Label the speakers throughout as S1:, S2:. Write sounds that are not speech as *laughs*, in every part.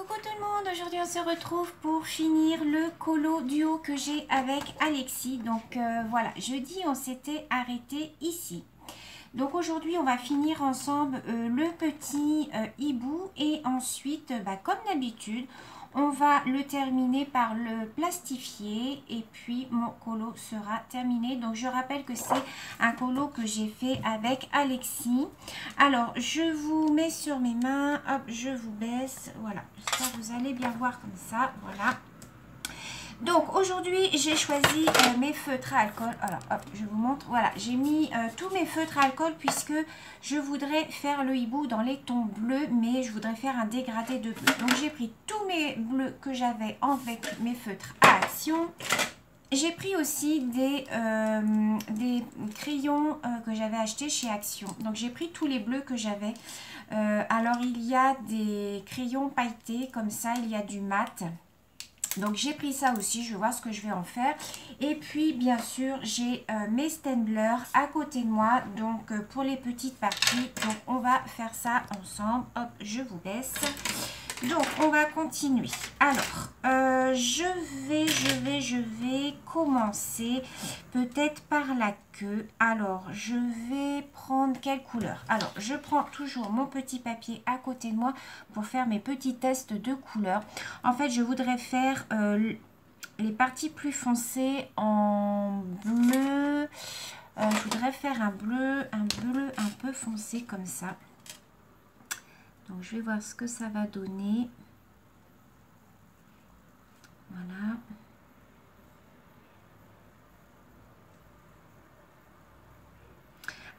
S1: Coucou tout le monde, aujourd'hui on se retrouve pour finir le colo duo que j'ai avec Alexis. Donc euh, voilà, jeudi on s'était arrêté ici. Donc aujourd'hui on va finir ensemble euh, le petit euh, hibou et ensuite bah, comme d'habitude on va le terminer par le plastifier et puis mon colo sera terminé. Donc je rappelle que c'est un colo que j'ai fait avec Alexis. Alors je vous mets sur mes mains, hop je vous baisse, voilà. Ça vous allez bien voir comme ça, voilà. Donc aujourd'hui j'ai choisi euh, mes feutres à alcool. Alors hop, je vous montre. Voilà, j'ai mis euh, tous mes feutres à alcool puisque je voudrais faire le hibou dans les tons bleus, mais je voudrais faire un dégradé de bleu. Donc j'ai pris tous mes bleus que j'avais avec mes feutres à action. J'ai pris aussi des, euh, des crayons que j'avais achetés chez Action. Donc j'ai pris tous les bleus que j'avais. alors il y a des crayons pailletés comme ça, il y a du mat. Donc j'ai pris ça aussi, je vais voir ce que je vais en faire. Et puis bien sûr j'ai euh, mes Stenblers à côté de moi. Donc euh, pour les petites parties, donc on va faire ça ensemble. Hop, je vous laisse. Donc, on va continuer. Alors, euh, je vais, je vais, je vais commencer peut-être par la queue. Alors, je vais prendre quelle couleur? Alors, je prends toujours mon petit papier à côté de moi pour faire mes petits tests de couleurs. En fait, je voudrais faire euh, les parties plus foncées en bleu. Euh, je voudrais faire un bleu, un bleu un peu foncé comme ça. Donc, je vais voir ce que ça va donner. Voilà.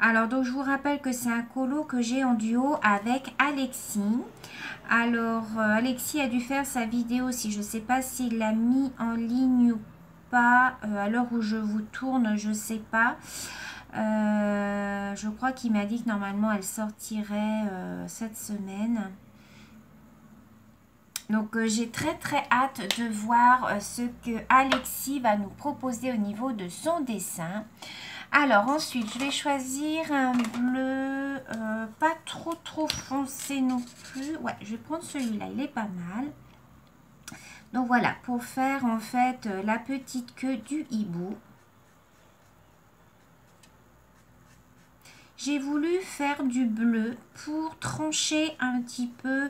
S1: Alors, donc, je vous rappelle que c'est un colo que j'ai en duo avec Alexis. Alors, euh, Alexis a dû faire sa vidéo, si je ne sais pas s'il l'a mis en ligne ou pas. Euh, à l'heure où je vous tourne, je ne sais pas. Euh, je crois qu'il m'a dit que normalement elle sortirait cette semaine. Donc euh, j'ai très très hâte de voir ce que Alexis va nous proposer au niveau de son dessin. Alors ensuite je vais choisir un bleu pas trop trop foncé non plus. Ouais je vais prendre celui-là, il est pas mal. Donc voilà pour faire en fait la petite queue du hibou. J'ai voulu faire du bleu pour trancher un petit peu euh,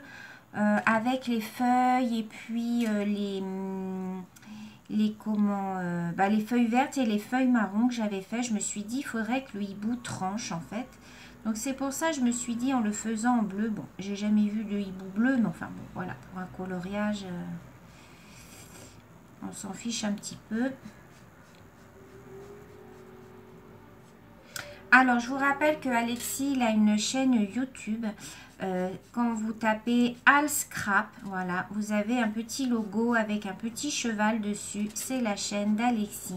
S1: avec les feuilles et puis euh, les, mm, les, comment, euh, bah, les feuilles vertes et les feuilles marron que j'avais fait. Je me suis dit, il faudrait que le hibou tranche en fait. Donc c'est pour ça je me suis dit en le faisant en bleu. Bon, j'ai jamais vu de hibou bleu, mais enfin bon, voilà, pour un coloriage, on s'en fiche un petit peu. Alors, je vous rappelle que Alexis, il a une chaîne YouTube. Euh, quand vous tapez Al Scrap, voilà, vous avez un petit logo avec un petit cheval dessus. C'est la chaîne d'Alexis.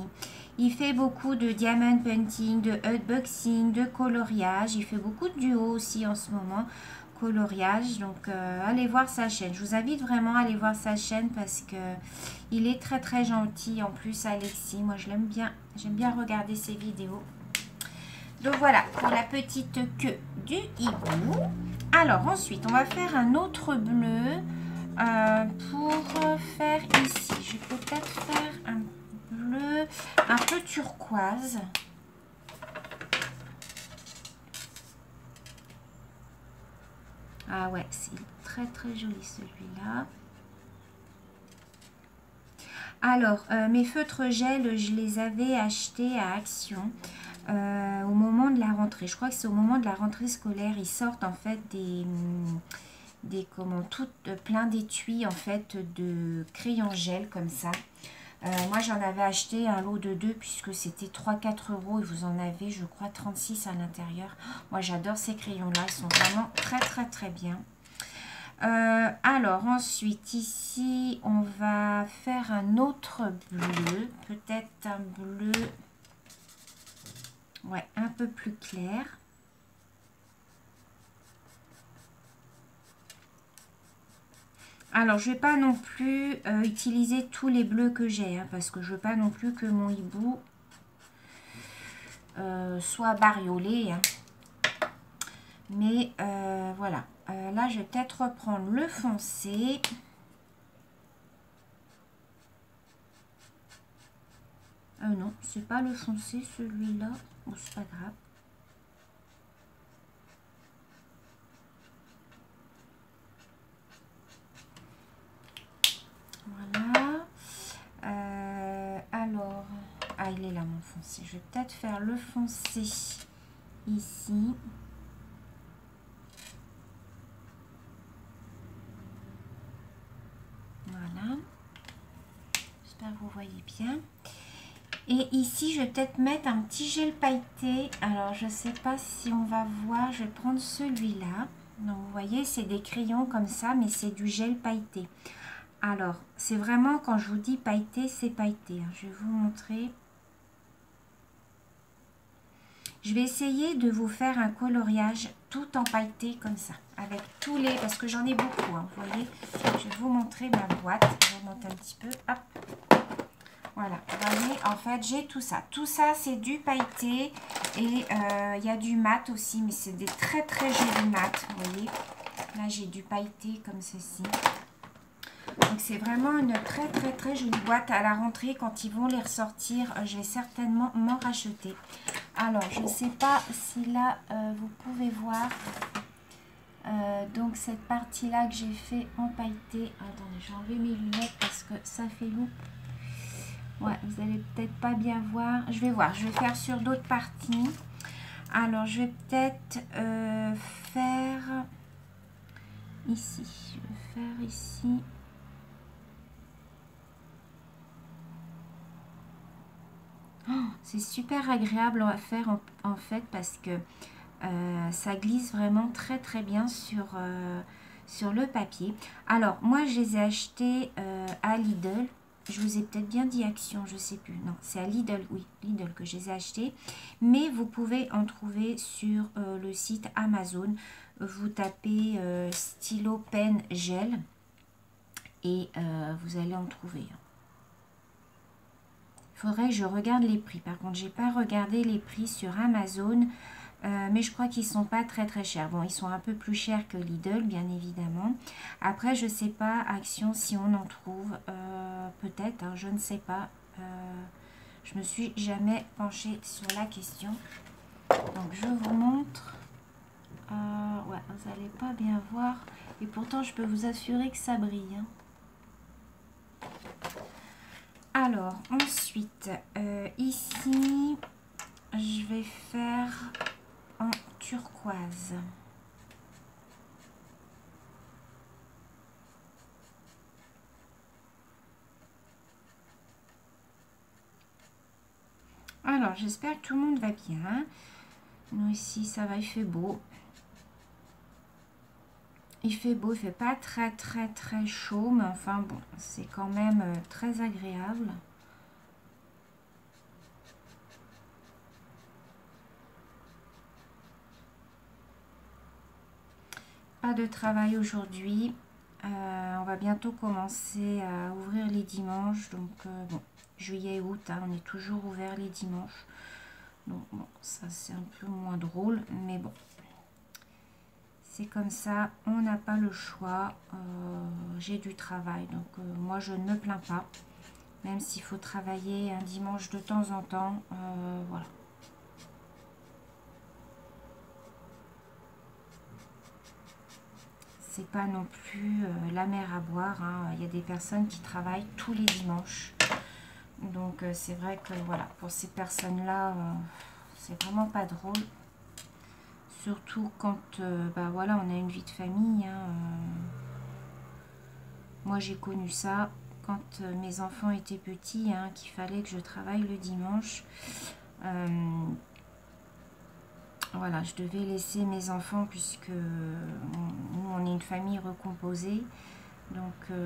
S1: Il fait beaucoup de diamond painting, de unboxing, de coloriage. Il fait beaucoup de duos aussi en ce moment, coloriage. Donc, euh, allez voir sa chaîne. Je vous invite vraiment à aller voir sa chaîne parce que il est très très gentil. En plus, Alexis, moi je l'aime bien. J'aime bien regarder ses vidéos. Donc voilà, pour la petite queue du hibou. Alors ensuite, on va faire un autre bleu euh, pour faire ici. Je vais peut-être faire un bleu un peu turquoise. Ah ouais, c'est très très joli celui-là. Alors, euh, mes feutres gel, je les avais achetés à Action. Euh, au moment de la rentrée. Je crois que c'est au moment de la rentrée scolaire. Ils sortent en fait des, des comment, tout, euh, plein d'étuis en fait de crayons gel comme ça. Euh, moi j'en avais acheté un lot de deux puisque c'était 3-4 euros et vous en avez je crois 36 à l'intérieur. Moi j'adore ces crayons là, ils sont vraiment très très très bien. alors ensuite ici on va faire un autre bleu, peut-être un bleu Ouais, un peu plus clair. Alors, je ne vais pas non plus euh, utiliser tous les bleus que j'ai, hein, parce que je ne veux pas non plus que mon hibou euh, soit bariolé. Hein. Mais euh, voilà. là, je vais peut-être reprendre le foncé. non, c'est pas le foncé celui-là. Bon, c'est pas grave. Voilà. Euh, alors, ah, il est là mon foncé. Je vais peut-être faire le foncé ici. Voilà. J'espère que vous voyez bien. Et ici, je vais peut-être mettre un petit gel pailleté. Alors, je ne sais pas si on va voir. Je vais prendre celui-là. Donc, vous voyez, c'est des crayons comme ça, mais c'est du gel pailleté. Alors, c'est vraiment, quand je vous dis pailleté, c'est pailleté. Hein. Je vais vous montrer. Je vais essayer de vous faire un coloriage tout en pailleté comme ça. Avec tous les... Parce que j'en ai beaucoup, hein, vous voyez. Je vais vous montrer ma boîte. Je vais monter un petit peu. Hop. Voilà, vous voyez, en fait, j'ai tout ça. Tout ça, c'est du pailleté. Et euh, il y a du mat aussi, mais c'est des très très jolis mat, vous voyez. Là, j'ai du pailleté comme ceci. Donc c'est vraiment une très très très jolie boîte à la rentrée. Quand ils vont les ressortir, euh, je vais certainement m'en racheter. Alors je ne sais pas si là euh, vous pouvez voir. Donc cette partie là que j'ai fait en pailleté. Attendez, j'ai enlevé mes lunettes parce que ça fait loup. Vous allez peut-être pas bien voir. Je vais voir, je vais faire sur d'autres parties. Alors je vais peut-être faire ici. Je vais faire ici. Oh, c'est super agréable à faire en, fait parce que euh, ça glisse vraiment très très bien sur, euh, sur le papier. Alors moi je les ai achetés euh, à Lidl. Je vous ai peut-être bien dit Action, je sais plus. Non, c'est à Lidl, oui, Lidl que je les ai achetés. Mais vous pouvez en trouver sur le site Amazon. Vous tapez stylo pen gel et vous allez en trouver faudrait que je regarde les prix. Par contre, j'ai pas regardé les prix sur Amazon. Euh, mais je crois qu'ils sont pas très très chers. Bon, ils sont un peu plus chers que Lidl, bien évidemment. Après, je sais pas, Action, si on en trouve. Euh, peut-être, hein, je ne sais pas. Euh, je me suis jamais penchée sur la question. Donc, je vous montre. ouais, vous n'allez pas bien voir. Et pourtant, je peux vous assurer que ça brille. Hein. Alors, ensuite, euh, ici, je vais faire en turquoise. Alors, j'espère que tout le monde va bien. Nous ici, ça va, il fait beau. Il fait beau, il fait pas très très très chaud, mais enfin bon, c'est quand même euh, très agréable. De travail aujourd'hui. Euh, on va bientôt commencer à ouvrir les dimanches. Donc euh, bon, juillet, août, hein, on est toujours ouvert les dimanches. Donc bon, ça c'est un peu moins drôle, mais bon, c'est comme ça, on n'a pas le choix. Euh, j'ai du travail, donc moi je ne me plains pas. Même s'il faut travailler un dimanche de temps en temps, voilà. C'est pas non plus la mer à boire. Hein. Il y a des personnes qui travaillent tous les dimanches. Donc c'est vrai que voilà, pour ces personnes-là, c'est vraiment pas drôle. Surtout quand euh, bah voilà, on a une vie de famille. Hein, euh. Moi, j'ai connu ça quand euh, mes enfants étaient petits, hein, qu'il fallait que je travaille le dimanche. Voilà, je devais laisser mes enfants puisque nous, on est une famille recomposée. Donc,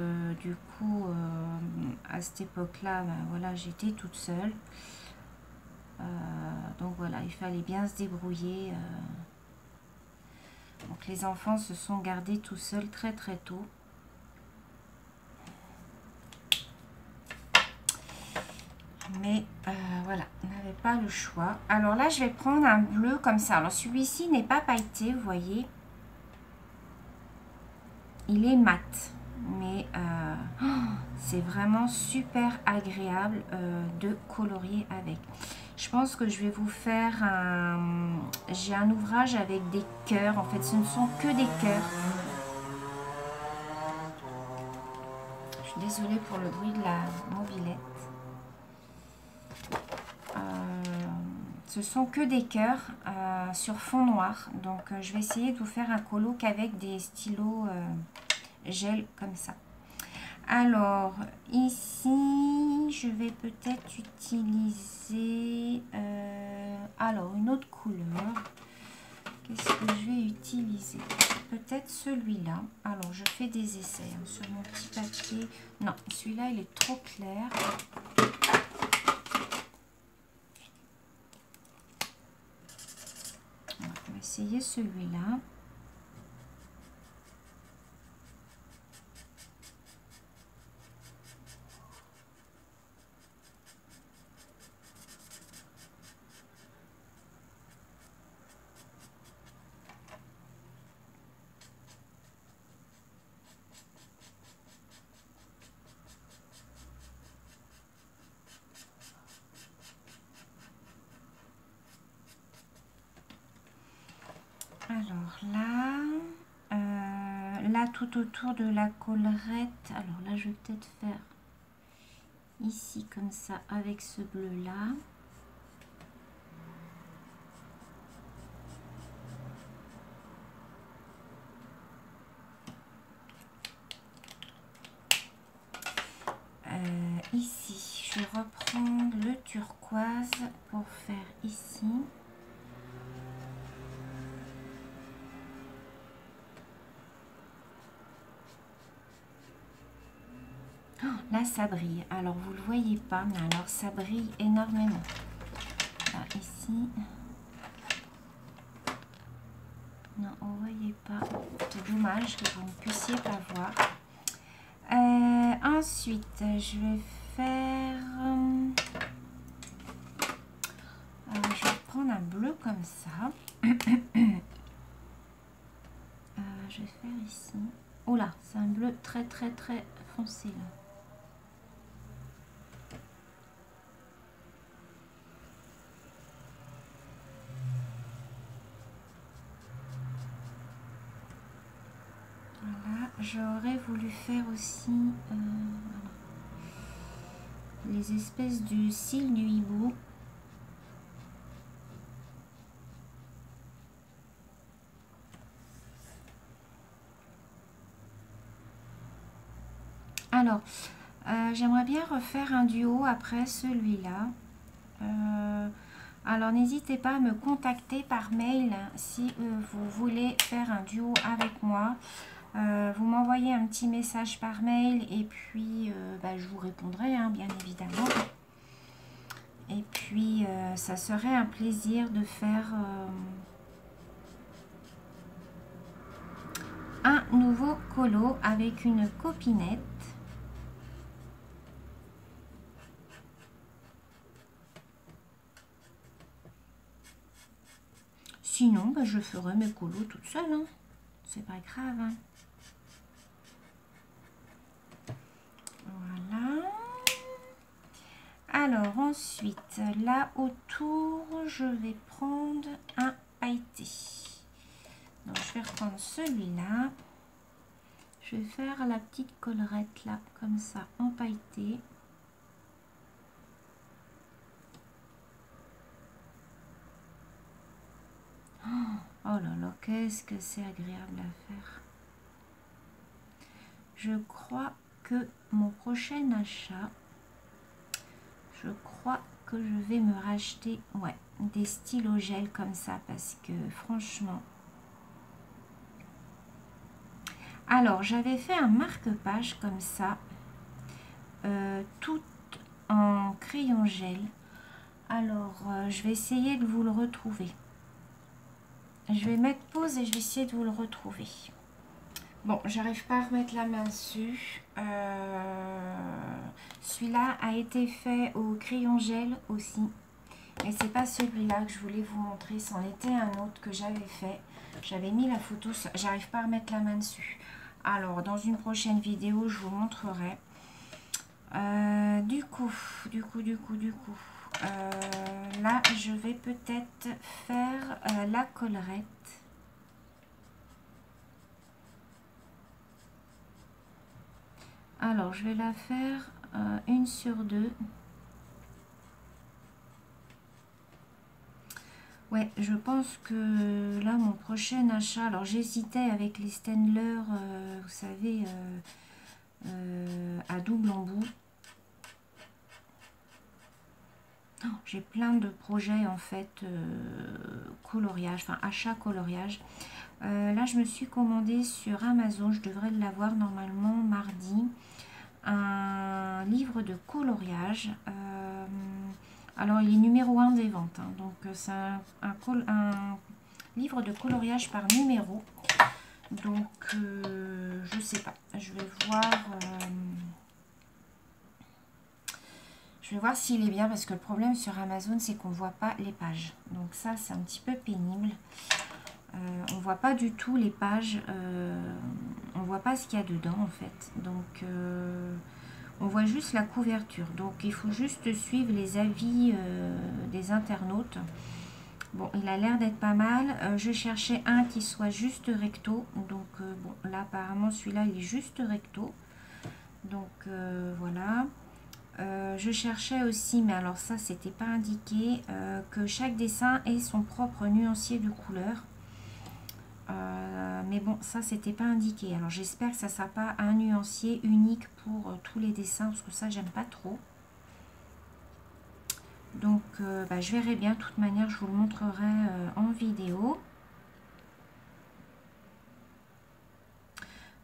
S1: du coup, à cette époque-là, bah, voilà, j'étais toute seule. donc voilà, il fallait bien se débrouiller. Donc les enfants se sont gardés tout seuls très très tôt. Mais euh, voilà, on n'avait pas le choix. Alors là, je vais prendre un bleu comme ça. Alors celui-ci n'est pas pailleté, vous voyez. Il est mat. Mais euh, C'est vraiment super agréable euh, de colorier avec. Je pense que je vais vous faire un... J'ai un ouvrage avec des cœurs. En fait, ce ne sont que des cœurs. Je suis désolée pour le bruit de la mobilette. Ce sont que des cœurs euh, sur fond noir. Donc, euh, je vais essayer de vous faire un colo qu'avec des stylos euh, gel comme ça. Alors, ici, je vais peut-être utiliser... alors, une autre couleur. Qu'est-ce que je vais utiliser? Peut-être celui-là. Alors, je fais des essais hein, sur mon petit papier. Non, celui-là, il est trop clair. Essayer celui-là. Alors là, euh, là tout de la collerette, alors là je vais peut-être faire ici comme ça avec ce bleu là. Euh, ici, je vais reprendre le turquoise pour faire ici. Là, ça brille. Alors, vous le voyez pas, mais alors ça brille énormément. Ici. Non, vous voyez pas. C'est dommage que vous ne puissiez pas voir. Euh, ensuite, je vais faire... Euh, je vais prendre un bleu comme ça. *coughs* Euh, je vais faire ici. Oh là, c'est un bleu très très très foncé là. J'aurais voulu faire aussi euh, les espèces du cils du hibou. Alors, euh, j'aimerais bien refaire un duo après celui-là. Euh, alors, n'hésitez pas à me contacter par mail si vous voulez faire un duo avec moi. Euh, vous m'envoyez un petit message par mail et puis euh, bah, je vous répondrai, hein, bien évidemment. Et puis, euh, ça serait un plaisir de faire un nouveau colo avec une copinette. Sinon, bah, je ferai mes colos toute seule. Hein. C'est pas grave. Hein. Alors ensuite, là autour, je vais prendre un pailleté. Donc je vais reprendre celui-là. Je vais faire la petite collerette là, comme ça, en pailleté. Oh, oh là là, qu'est-ce que c'est agréable à faire. Je crois mon prochain achat, je crois que je vais me racheter ouais, des stylos gel comme ça parce que franchement... Alors, j'avais fait un marque-page comme ça, euh, tout en crayon gel. Alors, euh, je vais essayer de vous le retrouver. Je vais mettre pause et je vais essayer de vous le retrouver. Bon, j'arrive pas à remettre la main dessus. Euh, celui-là a été fait au crayon gel aussi. Mais c'est pas celui-là que je voulais vous montrer. C'en était un autre que j'avais fait. J'avais mis la photo. J'arrive pas à remettre la main dessus. Alors, dans une prochaine vidéo, je vous montrerai. Euh, du coup, du coup, du coup, du coup, euh, là, je vais peut-être faire la collerette. Alors, je vais la faire une sur deux. Ouais, je pense que là, mon prochain achat... Alors, j'hésitais avec les Stendler, vous savez, à double embout. Oh, j'ai plein de projets en fait euh, coloriage, enfin achat coloriage. Euh, là, je me suis commandé sur Amazon, je devrais l'avoir normalement mardi, un livre de coloriage. Euh, alors, il est numéro 1 des ventes, hein. donc c'est un, livre de coloriage par numéro. Donc, je sais pas, je vais voir... Je vais voir s'il est bien parce que le problème sur Amazon, c'est qu'on ne voit pas les pages. Donc ça, c'est un petit peu pénible. Euh, on voit pas du tout les pages. Euh, on voit pas ce qu'il y a dedans, en fait. Donc, euh, on voit juste la couverture. Donc, il faut juste suivre les avis des internautes. Bon, il a l'air d'être pas mal. je cherchais un qui soit juste recto. Donc, bon, là, apparemment, celui-là, il est juste recto. Donc, voilà. Euh, je cherchais aussi, mais alors ça, c'était pas indiqué, euh, que chaque dessin ait son propre nuancier de couleur. Euh, mais bon, ça, c'était pas indiqué. Alors, j'espère que ça ne sera pas un nuancier unique pour tous les dessins, parce que ça, j'aime pas trop. Donc, bah, je verrai bien. De toute manière, je vous le montrerai en vidéo.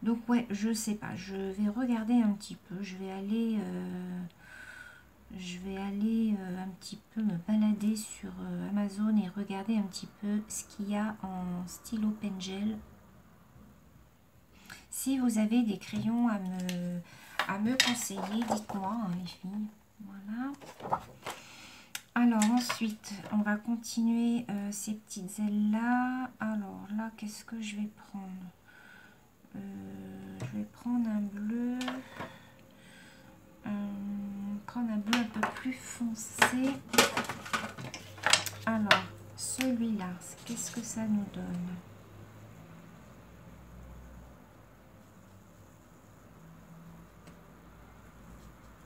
S1: Donc, ouais, je sais pas. Je vais regarder un petit peu. Je vais aller je vais aller euh, un petit peu me balader sur euh, Amazon et regarder un petit peu ce qu'il y a en stylo pen gel. Si vous avez des crayons à me, à me conseiller, dites-moi hein, les filles. Voilà. Alors ensuite, on va continuer euh, ces petites ailes là. Alors là, qu'est-ce que je vais prendre? Je vais prendre un bleu prendre un bleu un peu plus foncé. Alors, celui-là, qu'est-ce que ça nous donne?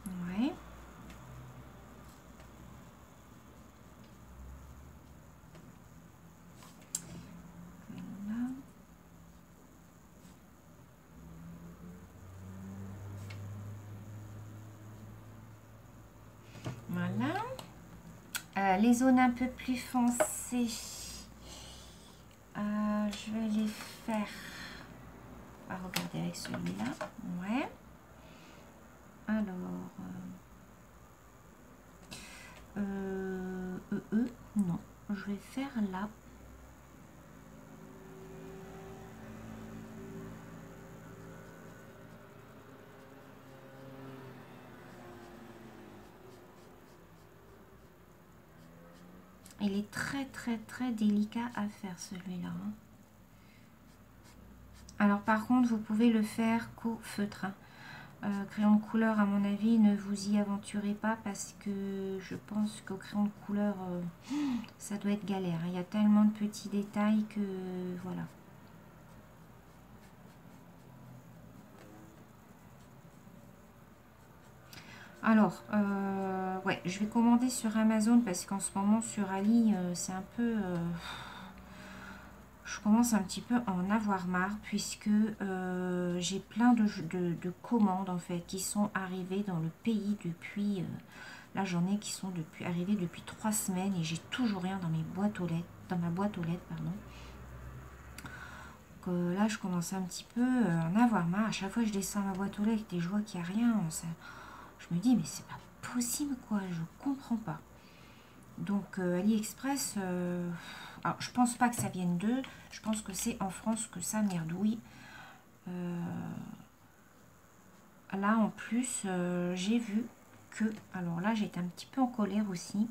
S1: Ouais. Les zones un peu plus foncées, euh, je vais les faire. On regarder avec celui-là. Ouais. Alors. Euh, euh, euh, non. Je vais faire là. Il est très très très délicat à faire celui-là. Hein. Alors par contre, vous pouvez le faire qu'au feutre. Hein. Euh, crayon de couleur, à mon avis, ne vous y aventurez pas parce que je pense qu'au crayon de couleur, euh, ça doit être galère. Il y a tellement de petits détails que voilà. Alors, euh, ouais, je vais commander sur Amazon parce qu'en ce moment sur Ali, euh, c'est un peu... Euh, je commence un petit peu à en avoir marre puisque j'ai plein de, de, commandes en fait qui sont arrivées dans le pays depuis... j'en ai qui sont depuis, arrivées depuis trois semaines et j'ai toujours rien dans mes boîtes aux lettres, dans ma boîte aux lettres, pardon. Donc là, je commence un petit peu à en avoir marre. À chaque fois je descends ma boîte aux lettres et je vois qu'il n'y a rien, je me dis, mais c'est pas possible, quoi. Je comprends pas. Donc, euh, AliExpress, euh, alors, je pense pas que ça vienne d'eux. Je pense que c'est en France que ça merdouille. Euh, là, en plus, j'ai vu que, alors là, j'étais un petit peu en colère aussi,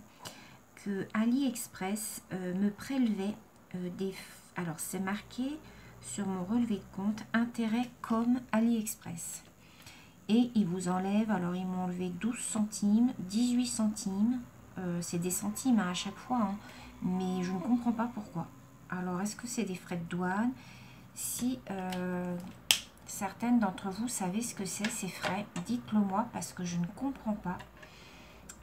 S1: que AliExpress me prélevait des... Alors, c'est marqué sur mon relevé de compte, intérêt comme AliExpress. Et ils vous enlèvent, alors ils m'ont enlevé 12 centimes, 18 centimes. Euh, c'est des centimes hein, à chaque fois, hein. mais je ne comprends pas pourquoi. Alors, est-ce que c'est des frais de douane? Si euh, certaines d'entre vous savez ce que c'est ces frais, dites-le moi parce que je ne comprends pas.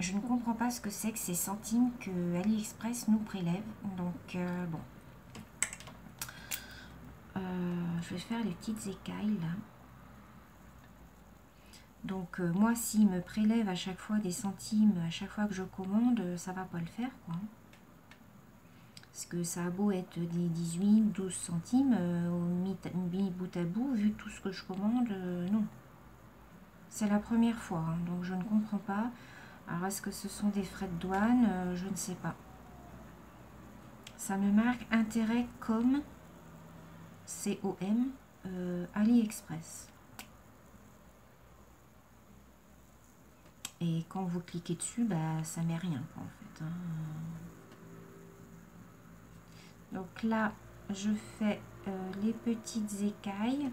S1: Je ne comprends pas ce que c'est que ces centimes que AliExpress nous prélève. Donc, euh, bon. je vais faire les petites écailles là. Donc euh, moi, s'il me prélève à chaque fois des centimes, à chaque fois que je commande, euh, ça va pas le faire. Quoi. Parce que ça a beau être des 18, 12 centimes, euh, mis, bout à bout, vu tout ce que je commande, non. C'est la première fois, hein, donc je ne comprends pas. Alors est-ce que ce sont des frais de douane Je ne sais pas. Ça me marque intérêt comme COM AliExpress. Et quand vous cliquez dessus, bah, ça met rien en fait. Hein. Donc là, je fais euh, les petites écailles.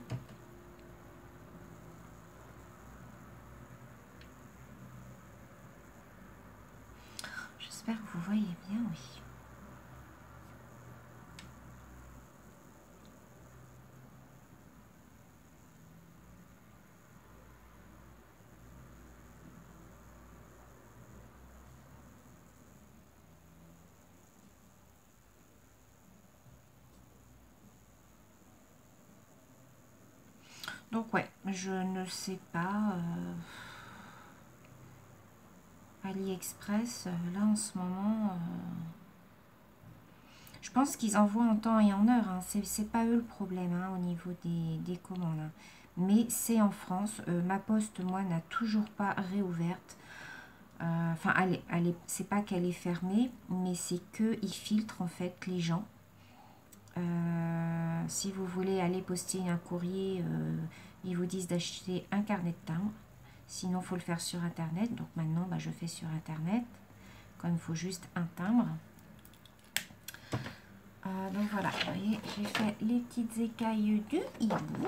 S1: J'espère que vous voyez bien, oui. Donc ouais, je ne sais pas. Euh, AliExpress, euh, là en ce moment, euh, je pense qu'ils envoient en temps et en heure. Hein. C'est pas eux le problème hein, au niveau des, commandes. Hein. Mais c'est en France. ma poste, moi, n'a toujours pas réouverte. Enfin, elle, c'est pas qu'elle est fermée, mais c'est qu'ils filtrent en fait les gens. Euh, si vous voulez aller poster un courrier, euh, ils vous disent d'acheter un carnet de timbre. Sinon, il faut le faire sur Internet. Donc maintenant, bah, je fais sur Internet. Quand il faut juste un timbre. Euh, donc voilà, vous voyez, j'ai fait les petites écailles du hibou.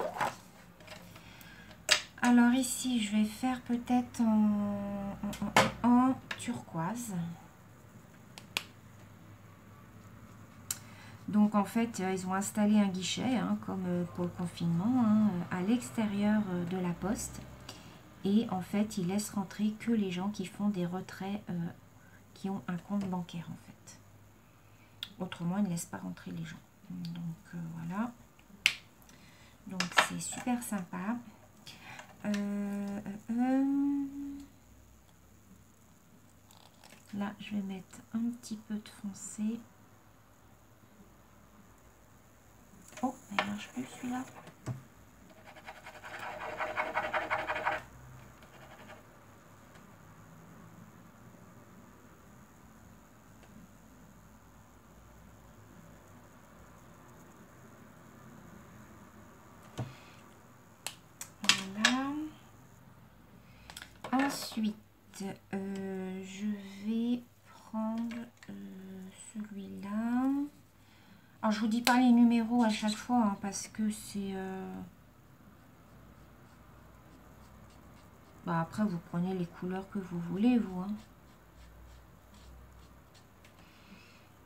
S1: Alors ici, je vais faire peut-être en turquoise. Donc en fait, euh, ils ont installé un guichet, hein, comme euh, pour le confinement, hein, à l'extérieur euh, de la poste. Et en fait, ils laissent rentrer que les gens qui font des retraits, qui ont un compte bancaire en fait. Autrement, ils ne laissent pas rentrer les gens. Donc voilà. Donc c'est super sympa. Là, je vais mettre un petit peu de foncé. Oh, il marche plus celui-là. Voilà. Ensuite, euh, je vais prendre euh, celui-là. Alors, je vous dis pas les numéros à chaque fois, hein, parce que c'est... Euh, bah, après, vous prenez les couleurs que vous voulez, vous. Hein.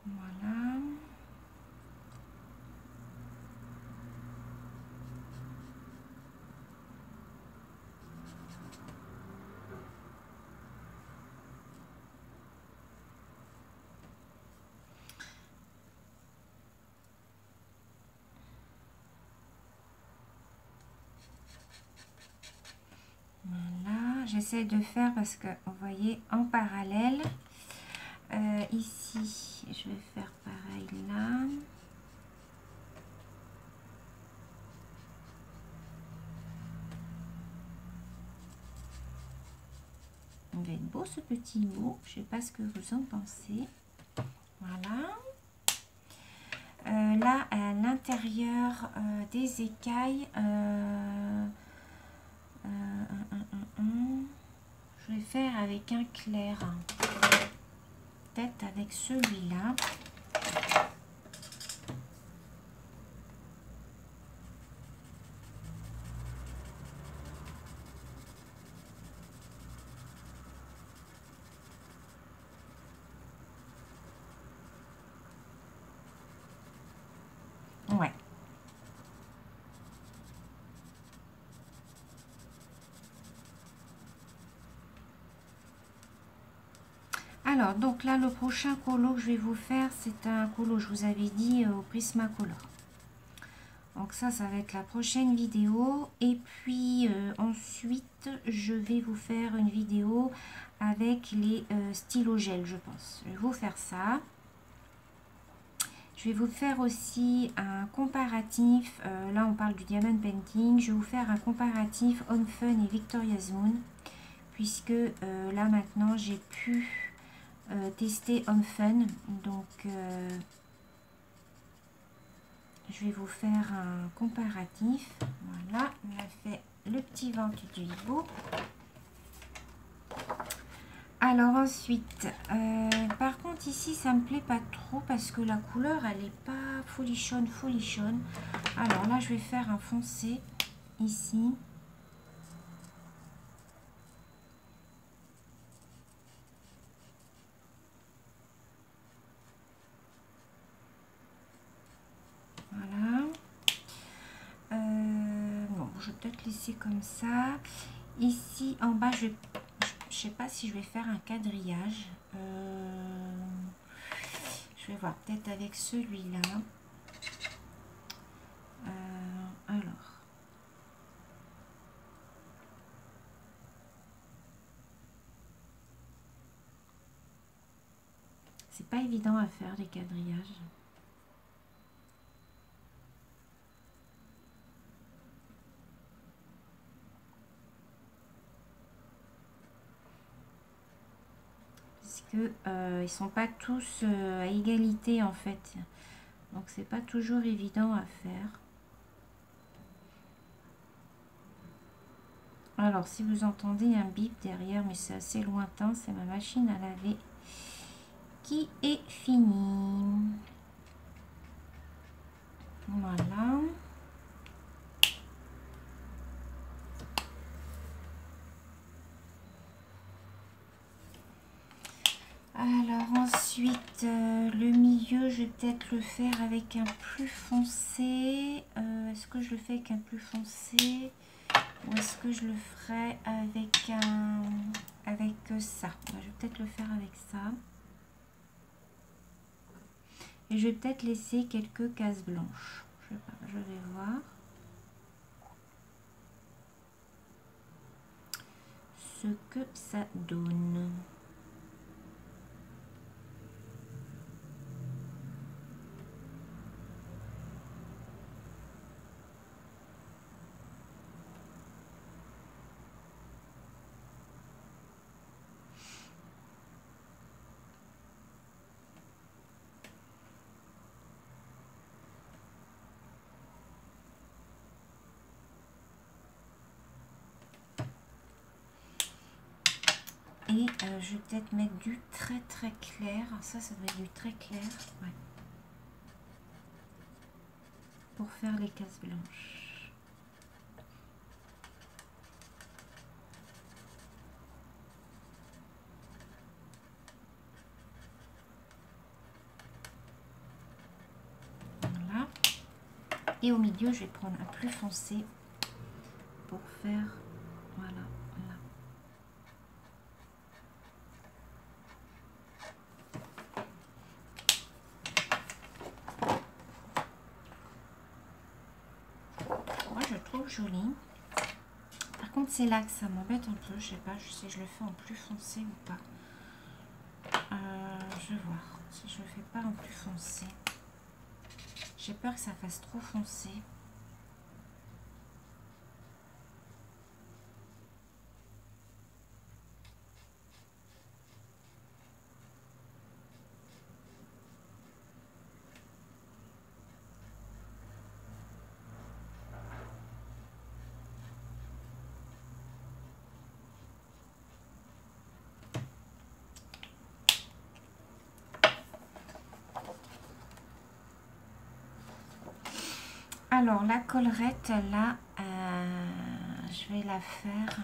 S1: Voilà. De faire parce que vous voyez en parallèle euh, ici je vais faire pareil là. Il va être beau ce petit mot. Je sais pas ce que vous en pensez. Voilà. Euh, là à l'intérieur euh, des écailles je vais faire avec un clair. Peut-être avec celui-là. Alors, donc là, le prochain colo que je vais vous faire, c'est un colo, je vous avais dit, au Prismacolor. Donc ça, ça va être la prochaine vidéo. Et puis ensuite, je vais vous faire une vidéo avec les stylos gel, je pense. Je vais vous faire ça. Je vais vous faire aussi un comparatif. Euh, là, on parle du diamond painting. Je vais vous faire un comparatif Home Fun et Victoria Zone. Puisque euh, là, maintenant, j'ai pu euh, tester Home Fun. Donc, je vais vous faire un comparatif. Voilà, on a fait le petit ventre du hibou. Alors ensuite, euh, par contre ici ça me plaît pas trop parce que la couleur elle est pas folichonne, folichonne. Alors là je vais faire un foncé ici. Voilà. Euh, laisser comme ça. Ici en bas je je sais pas si je vais faire un quadrillage. Euh, je vais voir peut-être avec celui-là. Euh, alors. C'est pas évident à faire les quadrillages. Que euh, ils sont pas tous euh, à égalité en fait. Donc c'est pas toujours évident à faire. Alors si vous entendez un bip derrière mais c'est assez lointain c'est ma machine à laver qui est finie. Voilà Alors ensuite, euh, le milieu, je vais peut-être le faire avec un plus foncé. Euh, est-ce que je le fais avec un plus foncé ou est-ce que je le ferai avec un avec ça? Je vais peut-être le faire avec ça. Et je vais peut-être laisser quelques cases blanches. Je, je vais voir. Ce que ça donne. Et euh, je vais peut-être mettre du très très clair. Ça, ça doit être du très clair. Pour faire les cases blanches. Voilà. Et au milieu, je vais prendre un plus foncé pour faire voilà joli. Par contre, c'est là que ça m'embête un peu. Je sais pas, sais je le fais en plus foncé ou pas. Euh, je vais voir si je le fais pas en plus foncé. J'ai peur que ça fasse trop foncé. Alors, la collerette, là, euh, je vais la faire...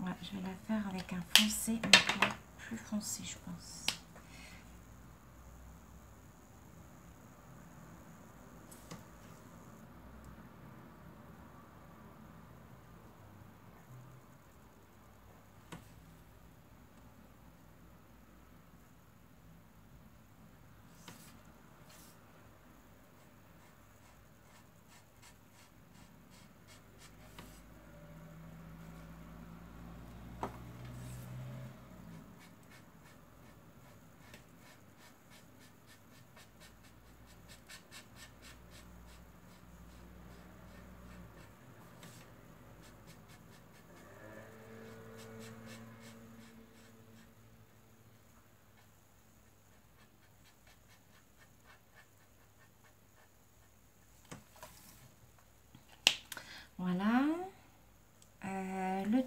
S1: Je vais la avec un foncé, un plus foncé, je pense.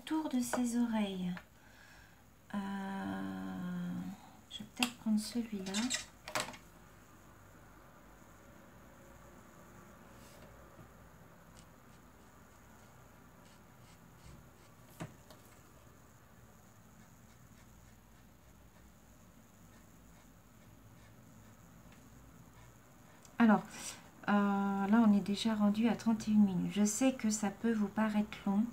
S1: De ses oreilles. Euh, je vais peut-être prendre celui-là. Alors, euh, là, on est déjà rendu à 31 minutes. Je sais que ça peut vous paraître long.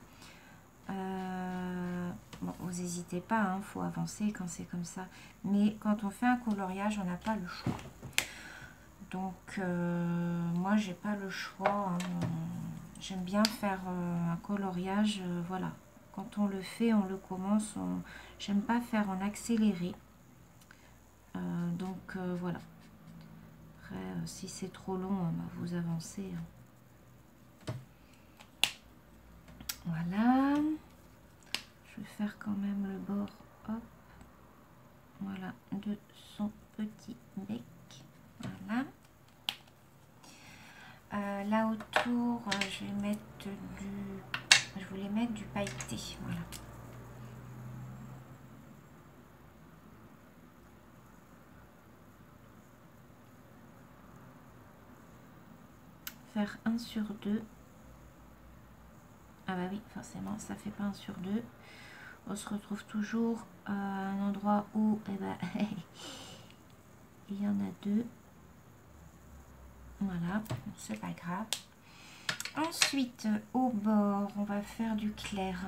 S1: Euh, vous n'hésitez pas, il hein, faut avancer quand c'est comme ça. Mais quand on fait un coloriage, on n'a pas le choix. Donc, euh, moi, j'ai pas le choix. Hein. J'aime bien faire un coloriage, voilà. Quand on le fait, on le commence. J'aime pas faire en accéléré. donc, voilà. Euh, si c'est trop long, bah, vous avancez. Hein. Voilà. Je faire quand même le bord. Hop. Voilà, de son petit bec. Voilà. Euh, là autour, euh, je vais mettre du... Je voulais mettre du pailleté. Voilà. faire 1 sur 2. Ah bah oui, forcément, ça fait pas 1 sur 2. On se retrouve toujours à un endroit où eh ben, *laughs* il y en a deux. Voilà, c'est pas grave. Ensuite, au bord, on va faire du clair.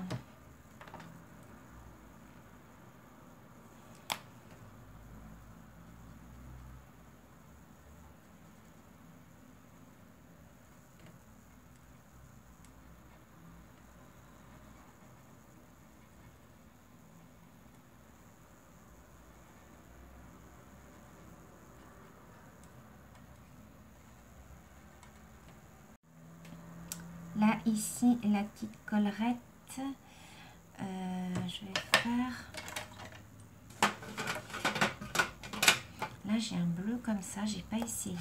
S1: La petite collerette. Euh, je vais faire... Là, j'ai un bleu comme ça. J'ai pas essayé.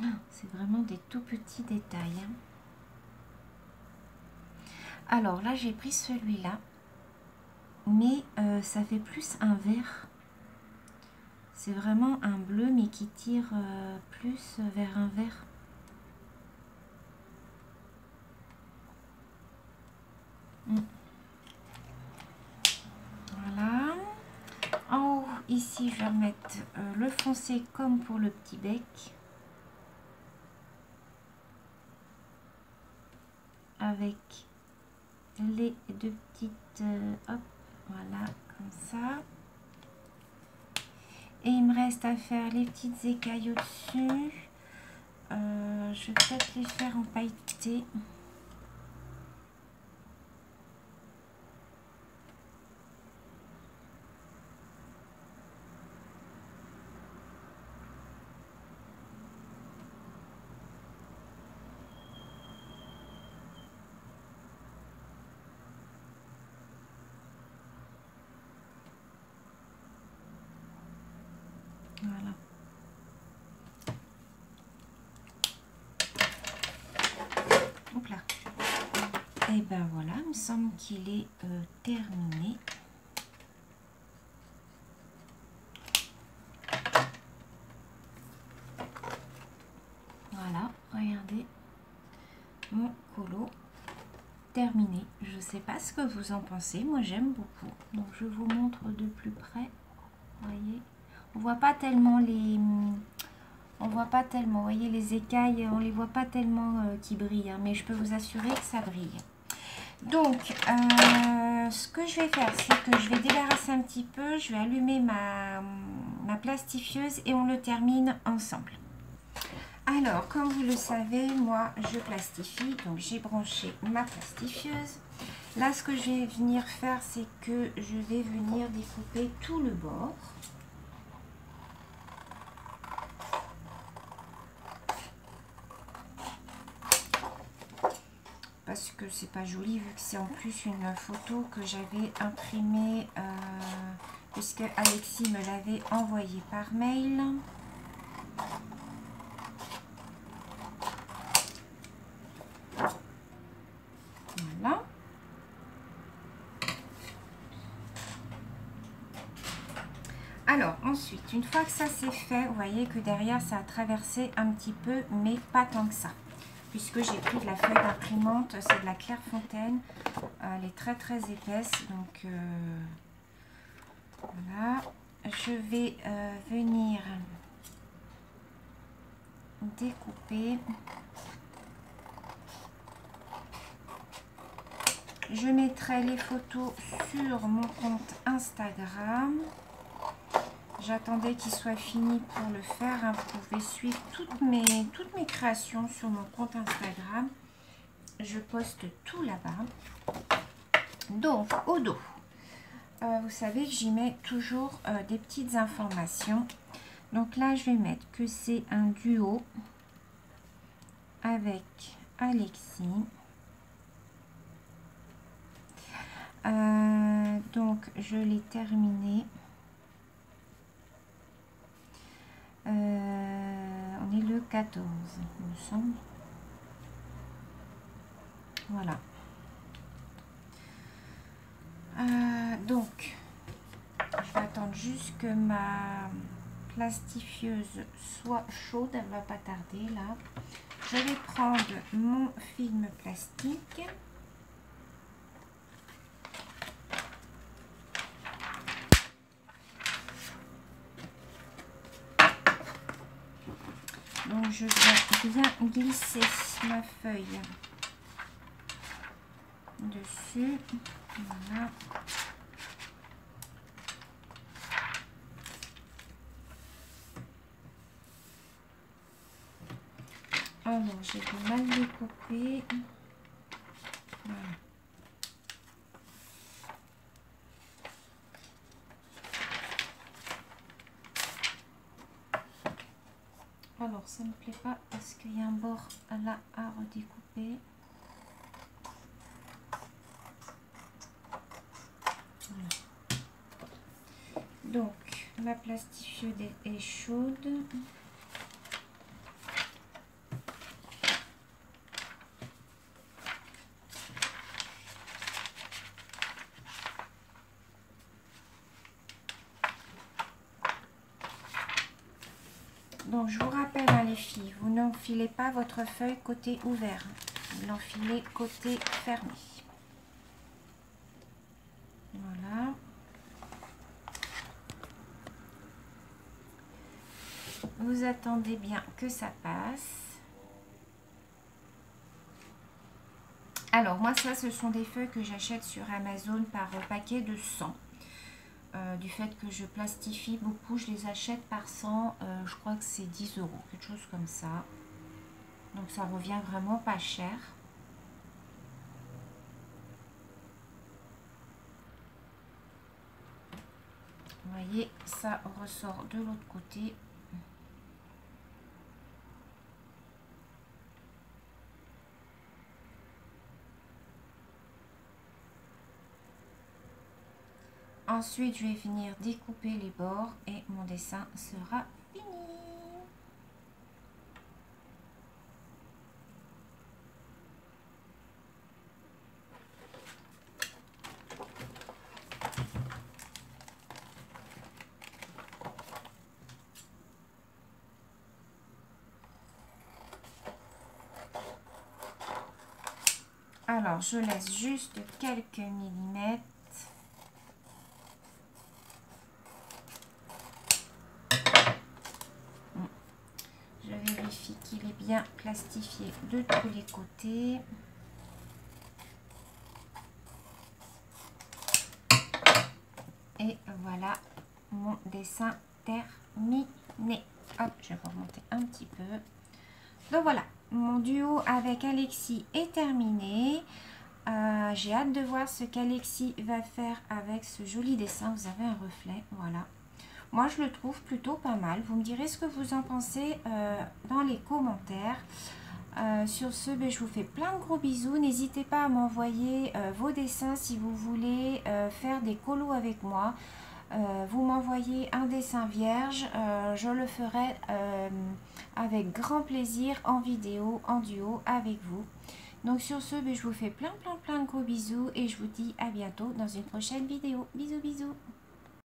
S1: Oh, c'est vraiment des tout petits détails. Hein. Alors là, j'ai pris celui-là. Mais euh, ça fait plus un vert. C'est vraiment un bleu, mais qui tire euh, plus vers un vert. Hmm. Voilà. En haut, ici, je vais mettre euh, le foncé comme pour le petit bec. Avec les deux petites euh, hop voilà comme ça. Et il me reste à faire les petites écailles au dessus euh, je vais peut-être les faire en pailleté Et ben voilà, il me semble qu'il est euh, terminé. Voilà, regardez mon colo terminé. Je ne sais pas ce que vous en pensez, moi j'aime beaucoup. Donc je vous montre de plus près. voyez, on voit pas tellement les on voit pas tellement, vous voyez les écailles, on les voit pas tellement euh, qui brillent, hein, mais je peux vous assurer que ça brille. Donc, euh, ce que je vais faire, c'est que je vais débarrasser un petit peu. Je vais allumer ma, ma plastifieuse et on le termine ensemble. Alors, comme vous le savez, moi, je plastifie. Donc, j'ai branché ma plastifieuse. Là, ce que je vais venir faire, c'est que je vais venir découper tout le bord. Parce que c'est pas joli vu que c'est en plus une photo que j'avais imprimée euh, puisque Alexis me l'avait envoyée par mail. Voilà. Alors, ensuite, une fois que ça c'est fait, vous voyez que derrière, ça a traversé un petit peu, mais pas tant que ça. Puisque j'ai pris de la feuille d'imprimante, c'est de la Clairefontaine. Euh, elle est très très épaisse, donc euh, voilà. Je vais euh, venir découper. Je mettrai les photos sur mon compte Instagram. J'attendais qu'il soit fini pour le faire. Hein. Vous pouvez suivre toutes mes, toutes mes créations sur mon compte Instagram. Je poste tout là-bas. Donc, au dos, euh, vous savez que j'y mets toujours euh, des petites informations. Donc là, je vais mettre que c'est un duo avec Alexis. Euh, donc, je l'ai terminé. Euh, on est le 14, il me semble. Voilà. Euh, donc, je vais attendre juste que ma plastifieuse soit chaude. Elle va pas tarder là. Je vais prendre mon film plastique. Donc je vais bien glisser ma feuille dessus. Voilà. Alors j'ai du mal découpé. Voilà. Alors, ça me plaît pas parce qu'il y a un bord là à redécouper. Donc, la plastifieuse est chaude. Donc, je vous rappelle, hein, les vous n'enfilez pas votre feuille côté ouvert. Vous l'enfilez côté fermé. Voilà. Vous attendez bien que ça passe. Alors, moi, ça, ce sont des feuilles que j'achète sur Amazon par paquet de 100. Euh, du fait que je plastifie beaucoup, je les achète par 100, euh, je crois que c'est 10 euros, quelque chose comme ça. Donc ça revient vraiment pas cher. Vous voyez, ça ressort de l'autre côté. Ensuite, je vais venir découper les bords et mon dessin sera fini. Alors, je laisse juste quelques millimètres qu'il est bien plastifié de tous les côtés. Et voilà mon dessin terminé. Hop, je vais remonter un petit peu. Donc voilà, mon duo avec Alexis est terminé. Euh, j'ai hâte de voir ce qu'Alexis va faire avec ce joli dessin. Vous avez un reflet, voilà. Moi, je le trouve plutôt pas mal. Vous me direz ce que vous en pensez euh, dans les commentaires. Euh, sur ce, ben, je vous fais plein de gros bisous. N'hésitez pas à m'envoyer euh, vos dessins si vous voulez faire des colos avec moi. vous m'envoyez un dessin vierge, je le ferai avec grand plaisir en vidéo, en duo avec vous. Donc sur ce, ben, je vous fais plein plein plein de gros bisous et je vous dis à bientôt dans une prochaine vidéo. Bisous bisous